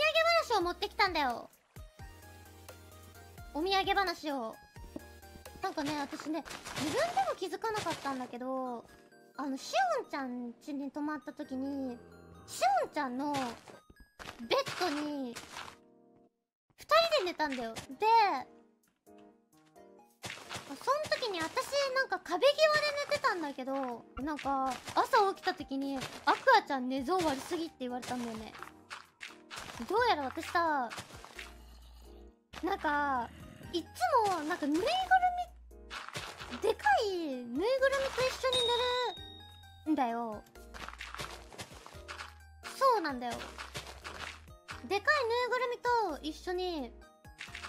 産話を持ってきたんだよ。お土産話を。なんかね私ね自分でも気づかなかったんだけどあのしおんちゃん家に泊まった時にしおんちゃんのベッドに2人で寝たんだよ。でその時に私なんか壁際で寝てたんだけどなんか朝起きた時にアクアちゃん寝相悪すぎって言われたんだよね。どうやら私さなんかいっつもなんかぬいぐるみでかいぬいぐるみと一緒に寝るんだよ。そうなんだよ。でかいぬいぐるみと一緒に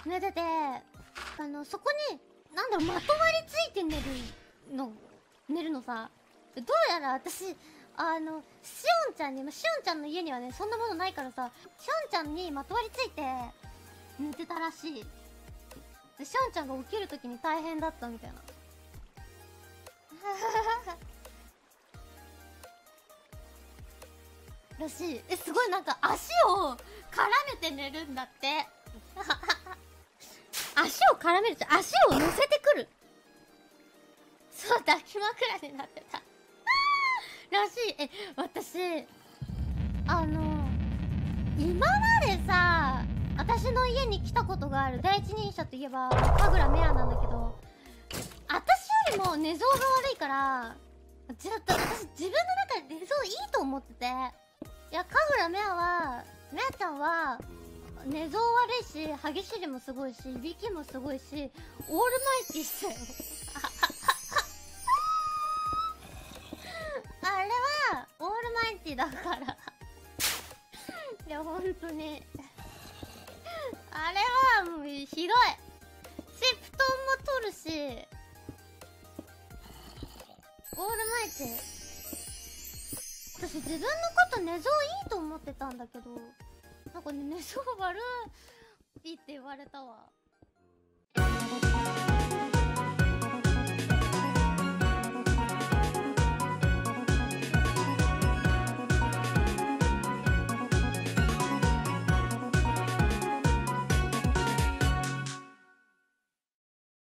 寝ててあのそこになんだろうまとわりついて寝るの寝るのさ。どうやら私あのしおんちゃんにしおんちゃんの家にはねそんなものないからさしおんちゃんにまとわりついて寝てたらしい。でしおんちゃんが起きるときに大変だったみたいな。らしい。えすごいなんか足を絡めて寝るんだって。足を絡めるじゃ足を乗せてくる。そう抱き枕になってた。らしい。え私あの今までさ私の家に来たことがある第一人者といえば神楽メアなんだけど私よりも寝相が悪いからちょっと私自分の中で寝相いいと思ってて。いや神楽メアはメアちゃんは寝相悪いし歯ぎしりもすごいしいびきもすごいしオールマイティーだよ。ルマイティだから。いや本当に。あれはもうひどい。し布団も取るし。オールマイテ私自分のこと寝相いいと思ってたんだけど。なんかね寝相悪いって言われたわ。